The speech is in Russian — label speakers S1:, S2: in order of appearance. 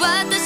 S1: What the